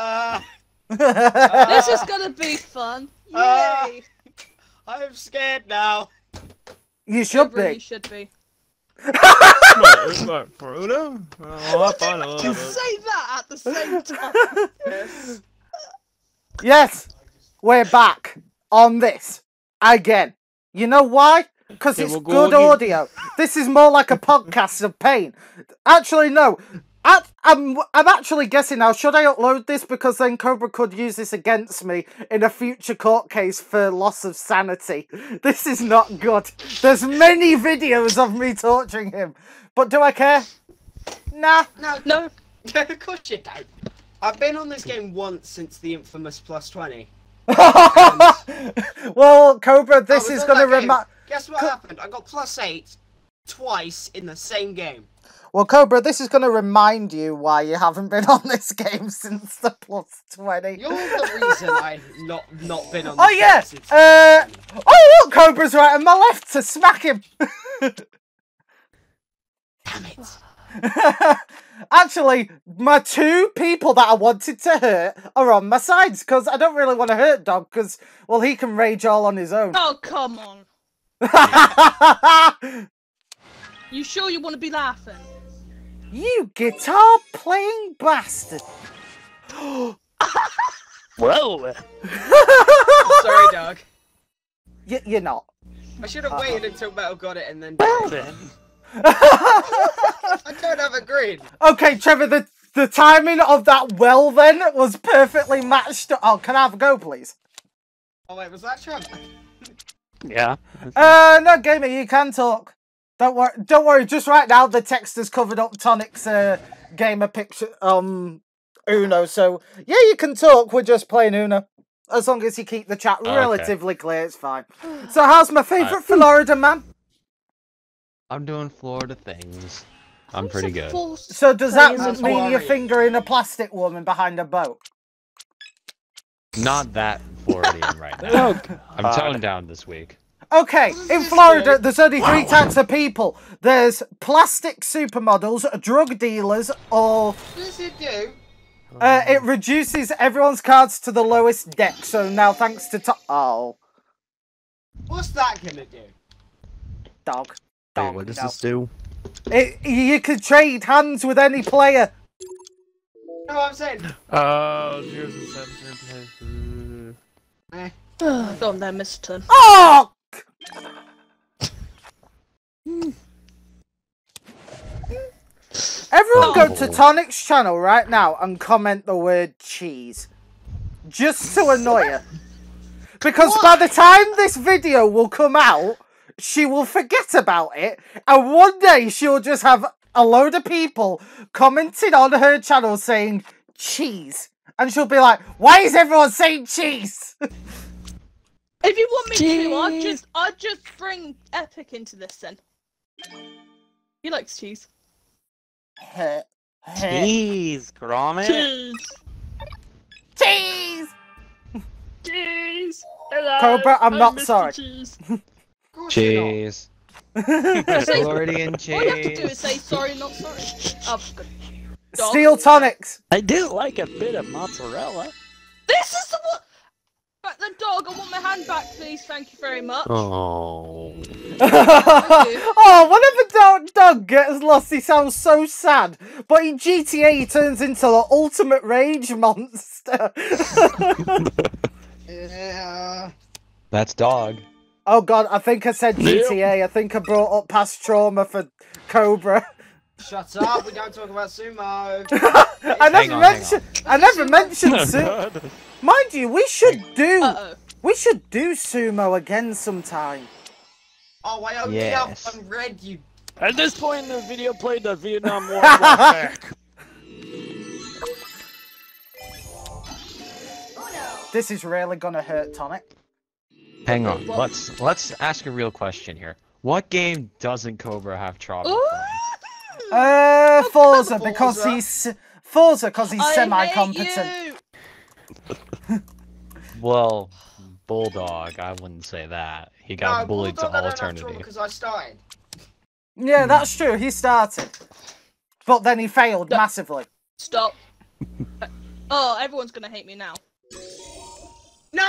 Uh, This is gonna be fun. Ah. Yay! I'm scared now. you should It really be. should be. What, what, Bruno? Oh, up on a You say that at the same time. Yes. Yes, we're back on this again. You know why? Because Yeah, it's we'll go good audio. This is more like a podcast of pain. Actually, no. I, I'm I'm actually guessing now. Should I upload this because then Cobra could use this against me in a future court case for loss of sanity? This is not good. There's many videos of me torturing him, but do I care? Nah. No, No, of course you don't. I've been on this game once since the infamous plus 20. well, Cobra, this is going to remind. Guess what happened? I got plus 8 twice in the same game. Well, Cobra, this is going to remind you why you haven't been on this game since the plus 20. You're the reason I've not, not been on this Oh, game yeah! Uh, oh, look, Cobra's right on my left to smack him! Damn it. Actually, my two people that I wanted to hurt are on my sides because I don't really want to hurt Dog because, well, he can rage all on his own. oh come on. You sure you want to be laughing? you guitar playing bastard! Well, Sorry, Doug. Y- you're not. I should have waited until Metal got it and then. well then. I don't have a grid. Okay, Trevor, the, the timing of that well then was perfectly matched. Oh, can I have a go, please? Oh wait, was that Trump? Yeah. Uh, no, gamer, you can talk. Don't worry. Don't worry. Just right now, the text has covered up Tonic's uh, gamer picture. Um, Uno. So yeah, you can talk. We're just playing Uno. As long as you keep the chat Okay. relatively clear, it's fine. So, how's my favorite Florida man? I'm doing Florida things. I'm Who's pretty good. So, does that mean Hawaii? you're fingering a plastic woman behind a boat? Not that Floridian right now. I'm toned down this week. Okay, in Florida, there's only three types of people. There's plastic supermodels, drug dealers, or What does it do? Uh, it reduces everyone's cards to the lowest deck. So now, thanks to to- oh What's that gonna do? dog, Wait, dog. what does no. this do? It, you can trade hands with any player. No, I'm saying. Uh, here's the seven. Eh. Go on there, Mr. Turn. Oh. Everyone go to Tonic's channel right now and comment the word cheese. Just to annoy her. Because by the time this video will come out, she will forget about it, and one day she'll just have a load of people commenting on her channel saying cheese. And she'll be like, why is everyone saying cheese? If you want me to, I'll just I'll just bring Epic into this then. He likes cheese. Heh, heh. Gromit. Cheese. cheese! Cheese. Hello. Cobra, I'm not Mr. sorry. Cheese. Of course you're. Cheese. All you have to do is say sorry, not sorry. Oh, good. Steel tonics. I do like a bit of mozzarella. This is the one. Right, the dog. I want my hand back, please. Thank you very much. Oh. oh, whenever Dog, Dog gets lost, he sounds so sad. But in GTA, he turns into the ultimate rage monster. Yeah. That's dog. oh god, I think I said GTA. I think I brought up past trauma for Cobra. Shut up. We don't talk about sumo. I never on, mentioned. I never mentioned sumo. Mind you, we should do. Uh oh. We should do sumo again sometime. Oh, I only Yes. have one red. You. At this point in the video, played the Vietnam War flashback. This is really gonna hurt Tonic. Hang on. What? Let's let's ask a real question here. What game doesn't Cobra have trouble? Ooh. from? Uh, Forza Forza. because he's Forza because he's semi-competent. Well, Bulldog, I wouldn't say that. He got no, bullied to Bulldog, I all don't have trauma eternity. because I started. Yeah, that's true. He started, but then he failed No. massively. Stop. Oh, everyone's gonna hate me now. No!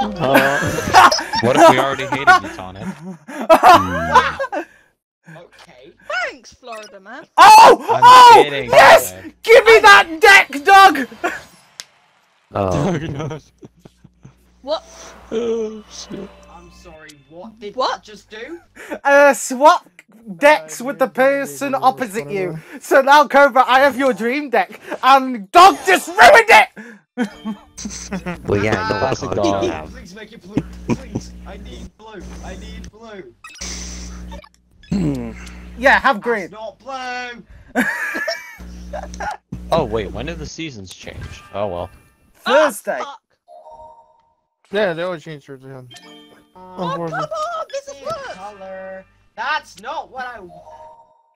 Uh, What if we already hated you, Tonic? wow! Okay. Thanks, Florida man. Oh! I'm oh! kidding, yes! Tonic. Give me that deck, dog! oh. What? oh shit. I'm sorry, what did What? just do? Uh, swap decks with the person opposite you. So now, Cobra, I have your dream deck, and dog just ruined it! Well, yeah, no Classic one dog. can. Please make it blue. Please. I need blue. I need blue. Yeah, have It's green. not blue. Oh wait, when did the seasons change? Oh well. Thursday. Ah, fuck. Yeah, they always change shirts again. Uh, Oh, come Unfortunately. on, this is worse. color. That's not what I. want.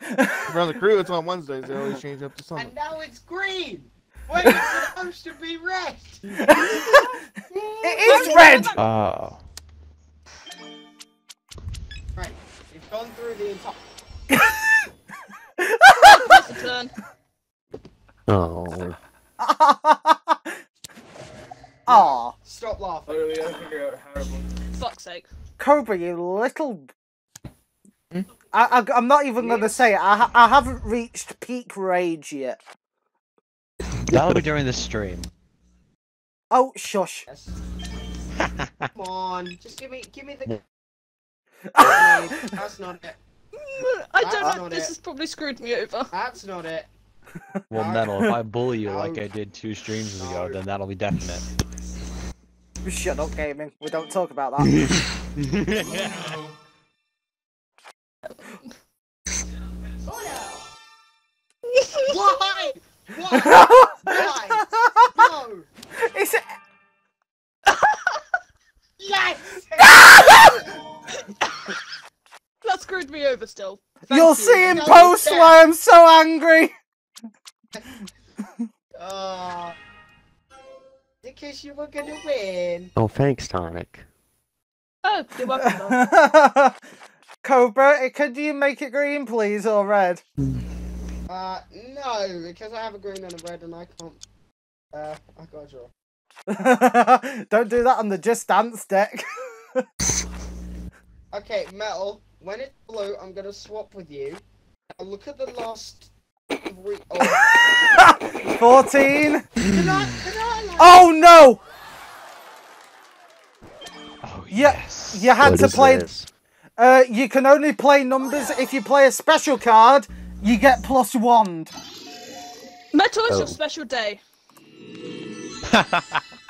Around the crew, it's on Wednesdays. They always change up to Sunday. And now it's green. Wait, it's supposed to be red. It is red! Oh. Right. You've gone through the entire. It's a turn. Oh. Aw. Stop laughing. Fuck's sake. Cobra, you little. Hmm? I, I, I'm not even gonna say it. I, ha- I haven't reached peak rage yet. That'll be during the stream. Oh, shush. Yes. Come on, just give me, give me the. That's not it. I don't That's know. This it. has probably screwed me over. That's not it. Well, No. Metal, if I bully you like I did two streams ago, then that'll be definite. Shut up, gaming. We don't talk about that. Why? Why? Why? No. it's Yes. That screwed me over still. Thank You'll you. see in No, post you why I'm so angry. Uh, because you were gonna win. Oh, thanks, Tonic. Oh, you're welcome. Cobra, eh, could you make it green, please, or red? Uh, no, because I have a green and a red, and I can't. Uh, I gotta draw. don't do that on the Just Dance deck. Okay, metal. When it's blue, I'm gonna swap with you. Now look at the last three. Oh, 14. can I? Can I? Like... Oh no! Oh Yeah, yes. You had What to play. this? Uh, you can only play numbers if you play a special card. You get plus one. Metal is Oh. your special day.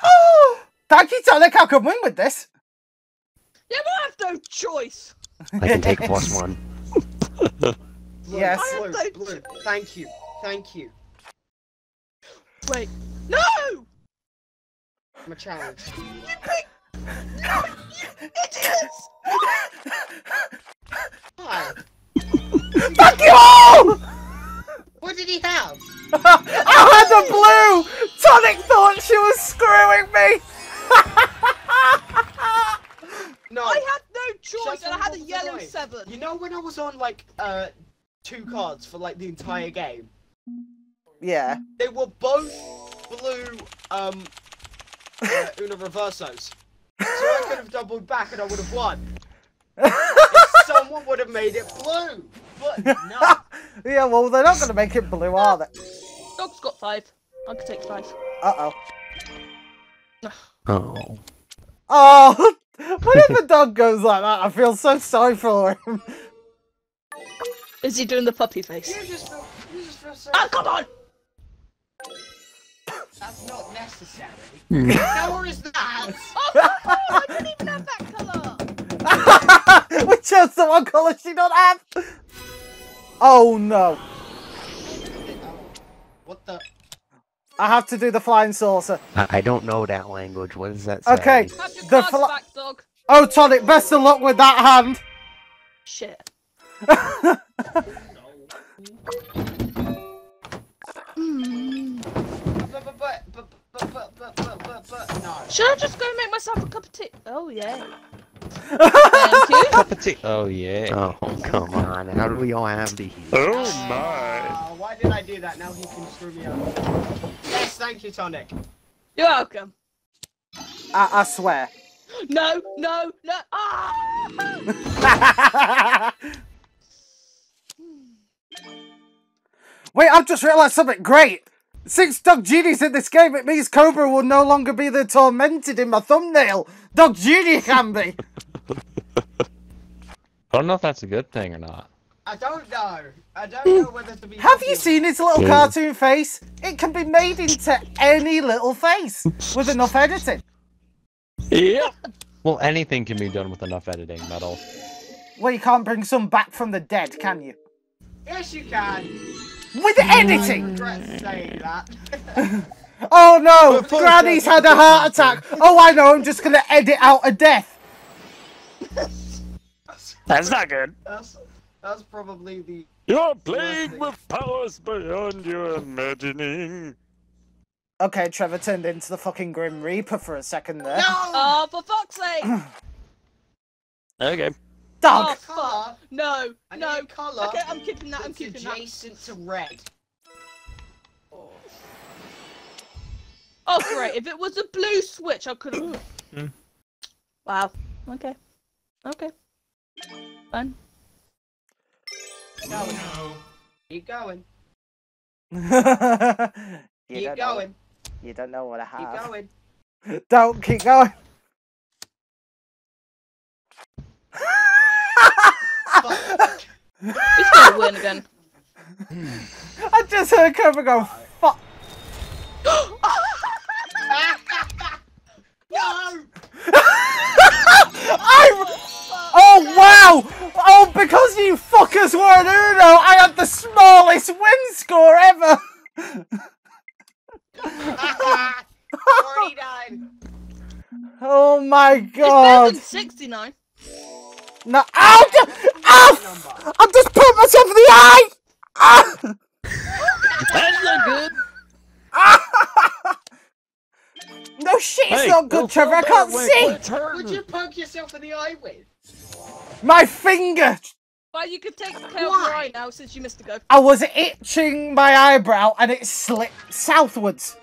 Oh, thank you, Tonic. I can win with this. Yeah, but I have no choice. I can take plus one. Yes. Blue, I no- blue. Thank you. Thank you. Wait. No! I'm a challenge. You picked. No, you idiots! Hi. Fuck you all! What did he have? I had a blue. Tonic thought she was screwing me. No. I had no choice, and I had a yellow voice. seven. You know when I was on like uh two cards for like the entire game? yeah. They were both blue um uh, Uno Reversos. So I could have doubled back and I would have won. If someone would have made it blue. But no. yeah. Well, they're not gonna make it blue, are they? Dog's got five. I could take five. Uh oh. Oh. Oh, whenever dog goes like that, I feel so sorry for him. Is he doing the puppy face? You just feel you just feel so Oh, come on! that's not necessary. Hmm. Nor is that. Oh, come! I didn't even have that colour! we chose the one colour she don't have. Oh no. What the I have to do the flying saucer. I don't know that language. What does that say? Okay. The fl dog. Oh, Tonic, best of luck with that hand. Shit. Should I just go make myself a cup of tea? Oh, yeah. Thank you. cup of tea. Oh yeah. Oh, come on. How do we all have these? Oh Uh, why did I do that? Now he can screw me up. Yes, thank you, Tonic. You're welcome. I, I swear. No, no, no. Ah! Wait, I've just realised something great. Since Doug Genie's in this game, it means Cobra will no longer be the tormented in my thumbnail. Doug Genie can be. I don't know if that's a good thing or not. I don't know. I don't know whether to be. Have you seen his little Yeah. cartoon face? It can be made into any little face with enough editing. Yep. Well, anything can be done with enough editing, metal. Well, you can't bring some back from the dead, can you? Yes, you can. With editing! Regret saying that. Oh no! But Granny's had a heart attack! Oh, I know, I'm just gonna edit out a death! That's not good. That's that's probably the. You're playing with powers beyond your imagining. Okay, Trevor turned into the fucking Grim Reaper for a second there. No. Oh, for fuck's sake! Okay. Oh, Dog! Colour. no, I no. colour. Okay, I'm keeping that. I'm that's keeping that. adjacent to red. Oh, great. If it was a blue switch, I could have. Hmm. Wow. Okay. Okay. Fine. Going. Keep going. you, Keep don't know, going. you don't know what I Keep have. going. Don't keep going. Fuck. He's gonna win again. I just heard Cobra go, fuck. no. I'm. Oh wow! Oh, because you fuckers were an Uno, I had the smallest win score ever. Forty-nine. Oh my god! It's better god! than 69. No, ow! ju- Ow! Number. I just put myself in the eye. Ah! That's not good. No shit, it's Hey, not good, Trevor. I can't better when it see. quits hurting. Would you poke yourself in the eye with? My finger. Well, you could take care of Why? eye now since you missed a go. I was itching my eyebrow and it slipped southwards.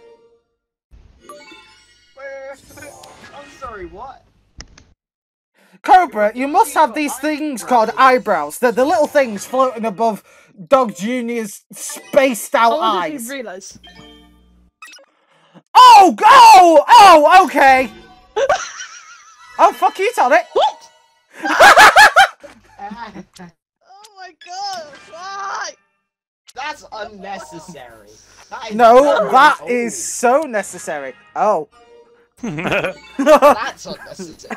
Uh, I'm sorry. What? Cobra, you must have these things called eyebrows. They're the little things floating above Dog Junior's spaced out I wonder if eyes. you realise. Oh, go! Oh, okay. oh, fuck you, Tonic. What? Oh my god, why? That's unnecessary. That is No, very that old. is so necessary. Oh. That's unnecessary.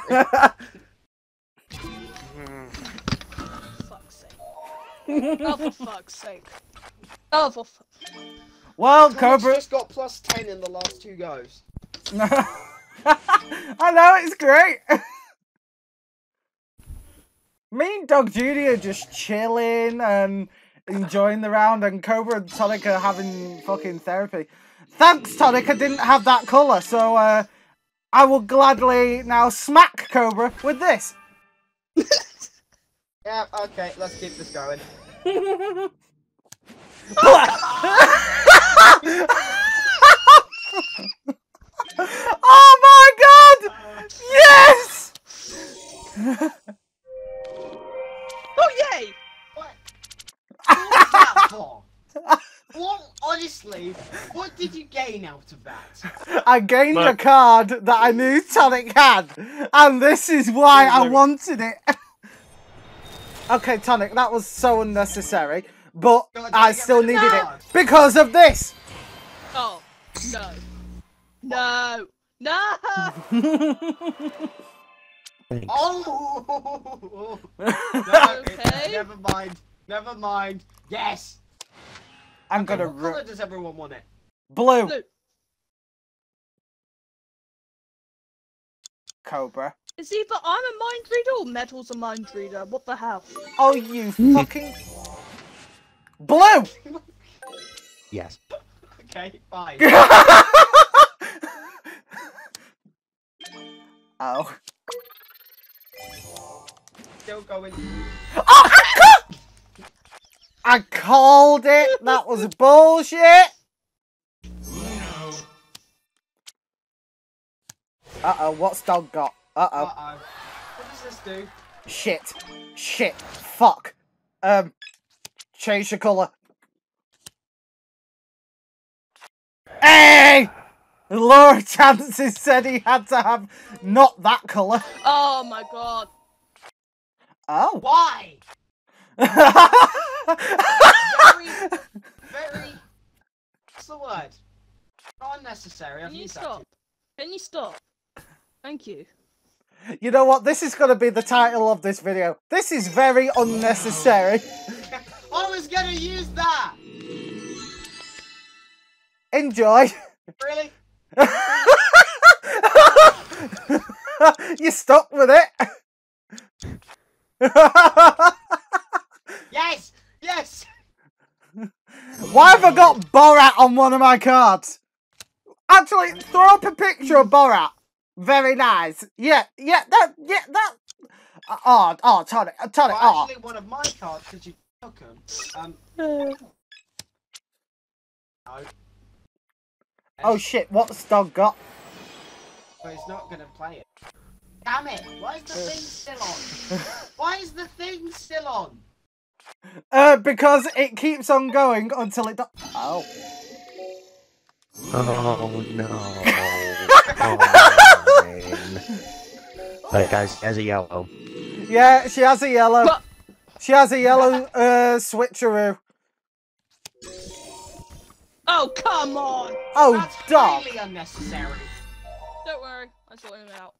fuck's sake. Oh, for fuck's sake. Oh, for fu- well, Thomas Cobra. just got plus ten in the last two goes. I know, it's great. Me and Dog Judy are just chilling and enjoying the round, and Cobra and Tonic are having fucking therapy. Thanks, Tonic, I didn't have that colour, so uh, I will gladly now smack Cobra with this. Yeah, okay, let's keep this going. oh my god! Yes! Oh, yay! What? What was that for? What, honestly, what did you gain out of that? I gained a card that I knew Tonic had, and this is why I wanted it. okay, Tonic, that was so unnecessary, but God, I still rid of needed it because of this. Oh, no. No. No! Thanks. Oh! no, Okay. Never mind. Never mind. Yes. I'm Okay, gonna what colour does everyone want it? blue Blue. Cobra. It's either I'm a mind reader or Metal's a mind reader. What the hell? Oh, you fucking blue. Yes. Okay, fine. oh. still going. Oh, I, ca- I called it. That was bullshit. Uh oh, what's dog got? Uh oh. Uh oh. What does this do? Shit. Shit. Fuck. Um. Change the colour. Hey! Laura Chances said he had to have not that colour. Oh my god. Oh. Why? Very, very. What's the word? Not unnecessary. I've Can you used that stop? Can you stop? Thank you. you know what? This is going to be the title of this video. This is very unnecessary. was gonna use that. Enjoy. Really? you stuck with it. Yes. Yes. Why have I got Borat on one of my cards? Actually, throw up a picture of Borat. Very nice. Yeah, yeah, that, yeah, that. Oh, oh, Tonic, uh, Tonic, Well, oh. actually, one of my cards because you took them. Um. No. Oh shit, what's dog got? But he's not gonna play it. Damn it! Why is the thing still on? Why is the thing still on? Uh, because it keeps on going until it. Do- oh. Oh no. Oh, man. Right, guys, has a yellow. Yeah, she has a yellow. But- She has a yellow uh switcheroo. oh come on! Oh, That's dog. highly unnecessary. Don't worry, I sorted it out.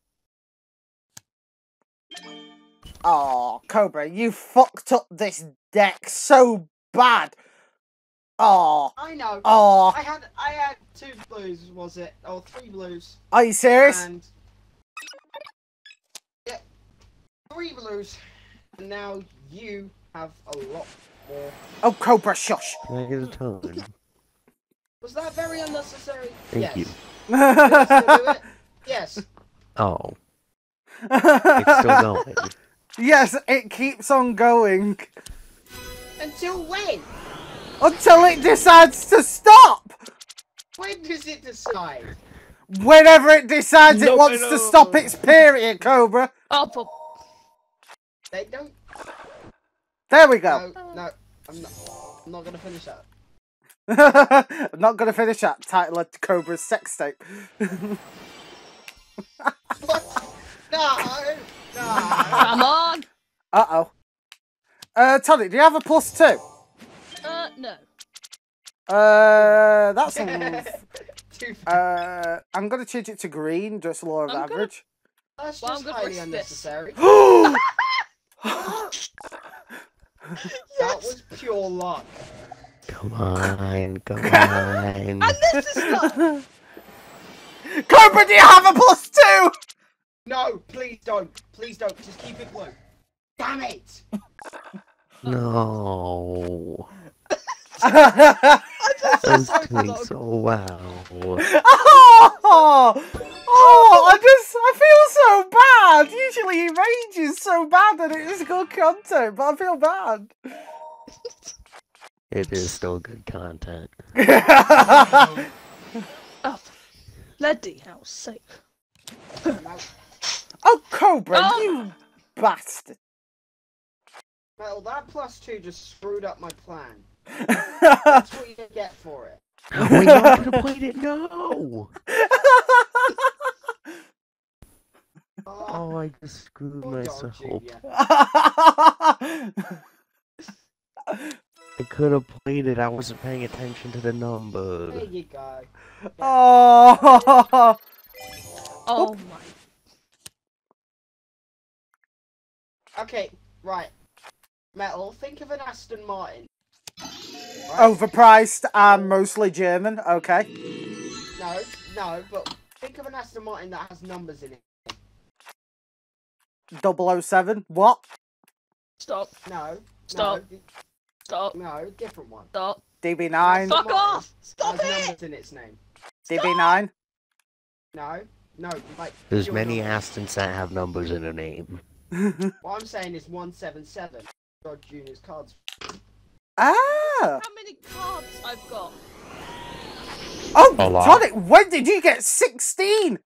Oh, Cobra, you fucked up this deck so bad. Oh, I know. oh, I had I had two blues, was it? Or three blues. are you serious? And yeah, three blues. And now you have a lot more. Oh, Cobra, shush. Can I get a turn? Was that very unnecessary? Thank yes. you. Can I still do it? Yes. Oh, it's still going. yes, it keeps on going Until when? until it decides to stop. When does it decide? Whenever it decides it wants no. to stop its period, Cobra. Oh, for... They don't. There we go. No, no. I'm not. I'm not gonna finish that. I'm not gonna finish that title of Cobra's sex tape. What? No. No. come on! Uh oh. Uh, Tony, do you have a plus two? Uh, no. Uh, that's a Uh, I'm gonna change it to green, just law of I'm gonna- average. That's Well, just I'm highly unnecessary. oh That was pure luck. Come on, come on. And this is not... Cobra, do you have a plus two? No, please don't. Please don't. Just keep it blue. Damn it! No. I just I'm so doing so well. oh, oh, I just, I feel so bad. Usually he rages so bad that it is good content, but I feel bad. It is still good content. Oh, bloody hell sake. Oh, Cobra, Oh. you bastard. Well, that plus two just screwed up my plan. That's what you get for it. Oh, wait, no, I could have played it. No. Oh, I just screwed poor myself. Junior. I could have played it. I wasn't paying attention to the number. There you go. oh. Oh my. Okay, right. Metal, think of an Aston Martin. Right? Overpriced and mostly German. Okay. No, no, but think of an Aston Martin that has numbers in it. 007. What? Stop. No. Stop. No, Stop. no different one. Stop. DB9. Fuck Martin off! Stop has it! numbers in its name. DB9. No, no, like. There's many numbers. Astons that have numbers in their name. What I'm saying is 177. God Junior's cards. Ah! How many cards I've got? Oh, A. Tonic, when did you get 16?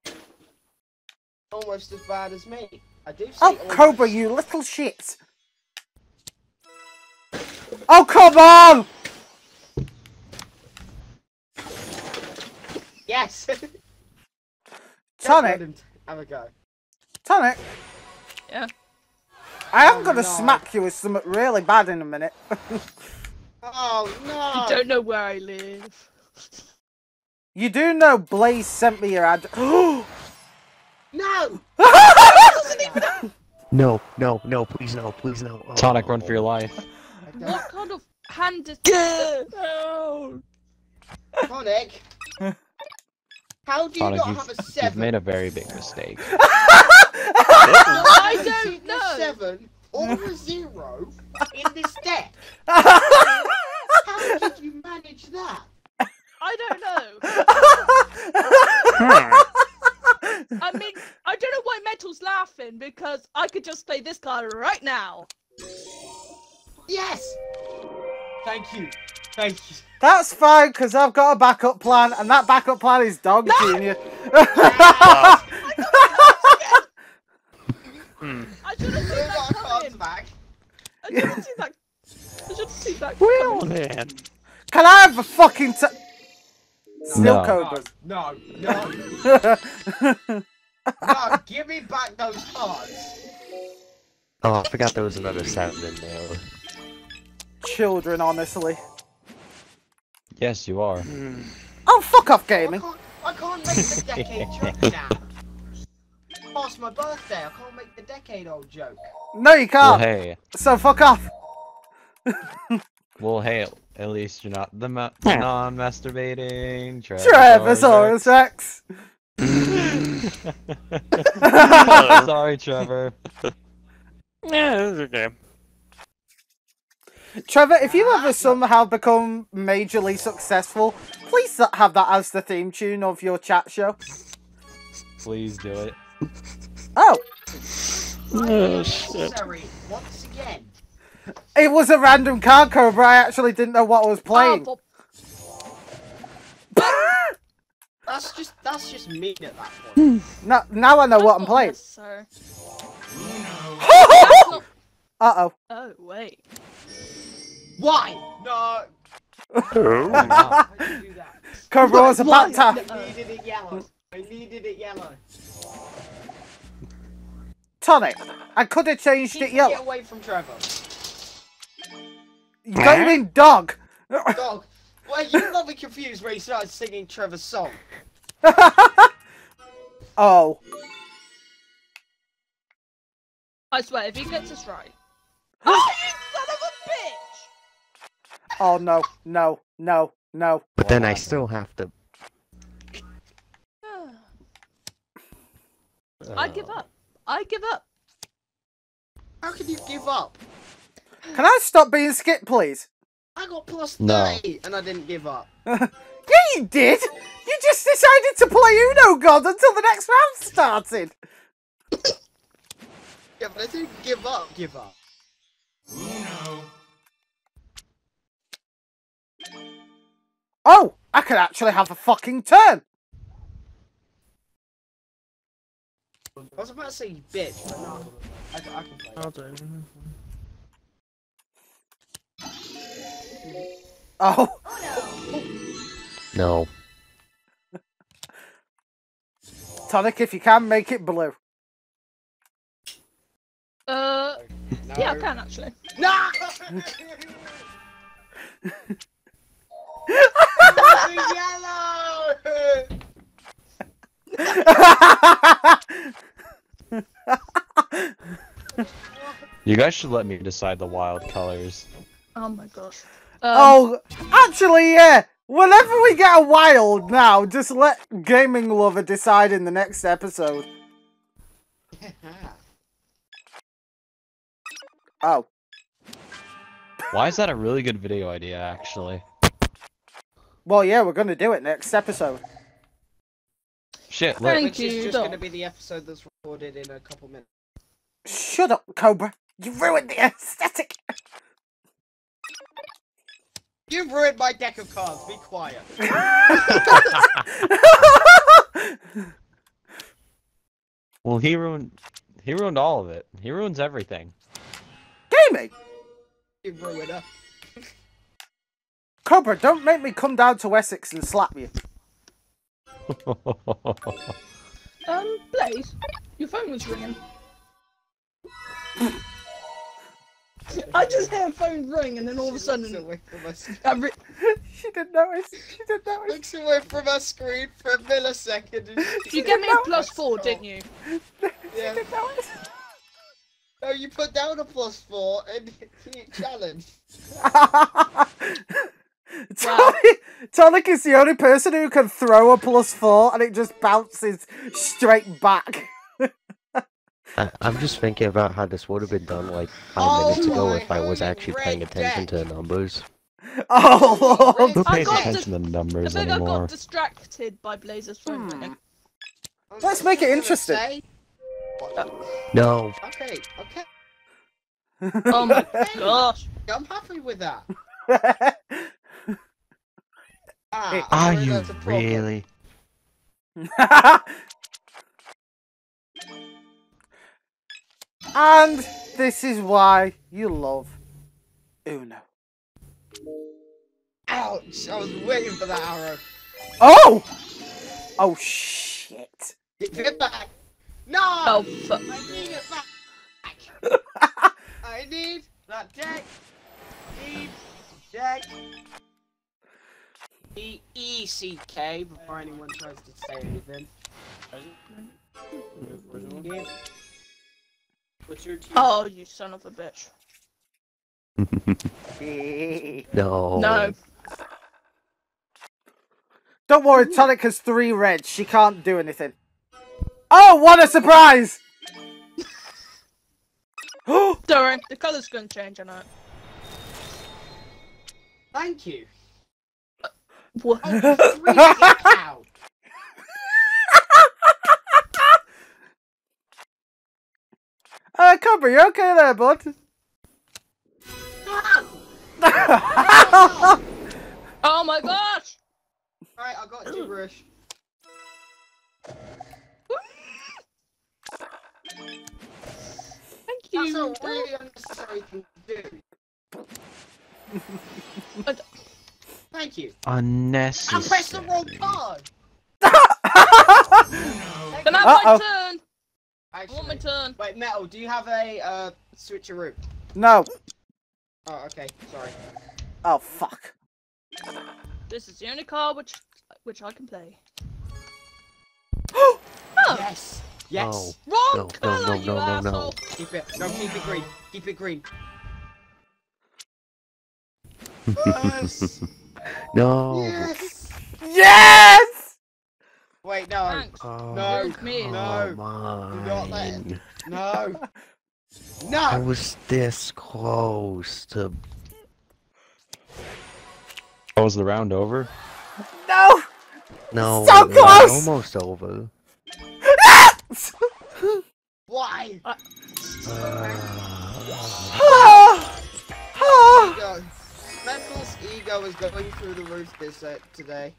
Almost as bad as me. I do see Oh. Cobra, you little shit. Oh, come on! Yes! Tonic, Let him t- Have a go. Tonic. Yeah. I am Oh, gonna no. smack you with something really bad in a minute. Oh no! You don't know where I live. you do know Blaze sent me your ad. No! No, no, no, please no, please no. Oh. Tonic, run for your life. What kind of hand is no. Tonic! How do you Tonic, not you've, have a you've made a very big mistake. I don't See, the know. seven or a zero in this deck. How did you manage that? I don't know. Hmm. I mean, I don't know why Metal's laughing because I could just play this card right now. Yes! Thank you. Thank you. That's fine, because I've got a backup plan, and that backup plan is Dog Junior. I should have seen Give that our coming. back. I should have seen that. I should have seen that Well coming. then. Can I have a fucking t- Still No. Cobras. No, no, no, no, give me back those cards. Oh, I forgot there was another seven in there. Children, honestly. Yes, you are. Oh, fuck off, I gaming. can't, I can't make the decade joke now. Past my birthday, I can't make the decade old joke. No, you can't. hey. So fuck off. Well, hey. At least you're not the non-masturbating Trevorsaurus Rex. Sorry, Trevor. Yeah, it's okay. Trevor, if you ever ah. somehow become majorly successful, please have that as the theme tune of your chat show. Please do it. Oh, Oh, shit. Necessary, once again. it was a random card Cobra. I actually didn't know what I was Oh, playing. but That's just, that's just mean at that point. No, now I know what I'm that's not playing. necessary. That's not- Uh oh. Oh wait. Why? No. Oh. Why did you do that? Cobra was a Why? back tap. I needed it yellow. I needed it yellow. Tonic, I could have changed Keep it Get away from Trevor. You don't mean dog. Dog. Well, you got me confused when he started singing Trevor's song. oh. I swear, if he gets this right. Oh, you son of a bitch! Oh no, no, no, no. But then I still have to. I'd give up. I give up. How can you give up? Can I stop being skit, please? I got plus No. 30 and I didn't give up. Yeah, you did. You just decided to play Uno God until the next round started. Yeah, but I didn't give up, give up. Oh, I could actually have a fucking turn. I was about to say bitch, but no. I, I can play. I'll take it. Oh, No. No Tonic, if you can, make it blue. Uh, No. yeah, I can actually. No! yellow! You guys should let me decide the wild colors. Oh my gosh. Um, oh, actually, yeah. Whenever we get a wild now, just let Gaming Lover decide in the next episode. Oh, Why is that a really good video idea, actually? well, yeah, we're gonna do it next episode. Shit, look. Thank Which is just Dom. going to be the episode that's recorded in a couple minutes. Shut up, Cobra. You ruined the aesthetic. You ruined my deck of cards. Be quiet. Well, he ruined. He ruined all of it. He ruins everything. Gaming. You ruiner. Cobra, don't make me come down to Essex and slap you. Um, Blaze, your phone was ringing. I just hear a phone ring and then all of a sudden, away from us. Re- She didn't notice. She didn't notice. looks away from our screen for a millisecond. And you gave me a plus four, didn't you? Yeah. Didn't notice. No, you put down a plus four and you challenge. Tonic, Tonic is the only person who can throw a plus four and it just bounces straight back. I, I'm just thinking about how this would have been done like five Oh minutes ago if I was actually paying red attention to the numbers. Oh lord! Who I pays got attention to I numbers think I anymore? got distracted by Blazer's phone Hmm. ringing. Let's make it interesting. Say- No, Okay, okay. Oh my gosh. I'm happy with that. Ah, Are you that's a problem. really? and this is why you love Uno. Ouch! I was waiting for that arrow. Oh! Oh shit. Give it back. No! Oh fuck. I need it back. I need that deck. Need deck. E E C K before anyone tries to say anything. Yeah. What's your team? Oh, you son of a bitch. no. No. Don't worry, Tonic has three reds. She can't do anything. Oh, what a surprise! Don't worry, the color's gonna change, I know. Thank you. What? Oh, three cow. uh, Cobra, you okay there, bud? Oh my gosh! Alright, I got gibberish. Thank That's you. a really unnecessary thing to do. But- Thank you. Unnecessary. I pressed the wrong card. Can I have my Uh-oh. turn? I want my turn. wait, Metal, do you have a uh, switcheroo? no. Oh, okay, sorry. Oh, fuck. This is the only card which which I can play. oh! Yes! Yes! Wrong No, no, colour, no, you no, no, no. asshole! Keep it. No, keep it green. Keep it green. Yes! No. yes! Yes! Wait, no. Thanks. Oh, No, Yours me. no, come on. not that. No! I No! was this close to. Oh, was the round over? No! No, So it was close! almost over. Why? Uh, Ah! Ah! Ego. Is going through the roof this uh, today.